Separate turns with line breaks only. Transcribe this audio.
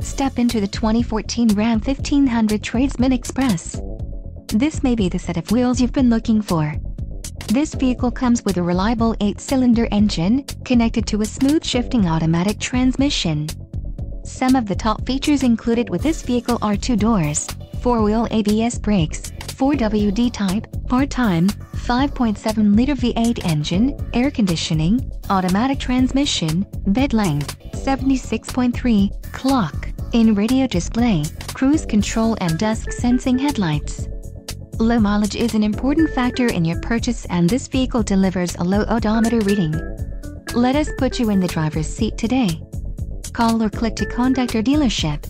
Step into the 2014 Ram 1500 Tradesman Express. This may be the set of wheels you've been looking for. This vehicle comes with a reliable 8-cylinder engine, connected to a smooth shifting automatic transmission. Some of the top features included with this vehicle are two doors, 4-wheel ABS brakes, 4WD type, part-time, 5.7-liter V8 engine, air conditioning, automatic transmission, bed length, 76.3, clock, in-radio display, cruise control and dusk sensing headlights. Low mileage is an important factor in your purchase and this vehicle delivers a low odometer reading. Let us put you in the driver's seat today. Call or click to contact our dealership.